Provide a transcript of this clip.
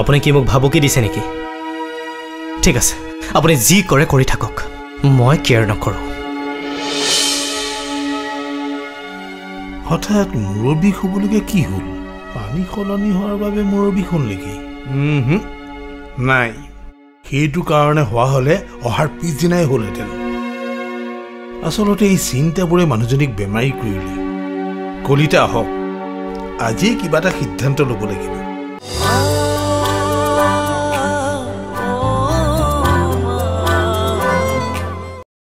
আপুনি কি মোক ভাবুকি দিছে নেকি? ঠিক আছে আপুনি যি কৰে কৰি থাকক। মই কেয়াৰ নকৰোঁ। হঠাৎ মূৰৰ বিষ হ'বলগীয়া কি হ'ল? পানী সলনি হোৱাৰ বাবে মূৰৰ বিষ হ'ল নেকি নাই। সেইটো কাৰণে হোৱা হ'লে অহাৰ পিছদিনাই হ'লহেঁতেন। আচলতে এই চিন্তাবোৰে মানুহজনীক বেমাৰী কৰিলে। কলিতা আহক আজিয়ে কিবা এটা সিদ্ধান্ত ল'ব লাগিব।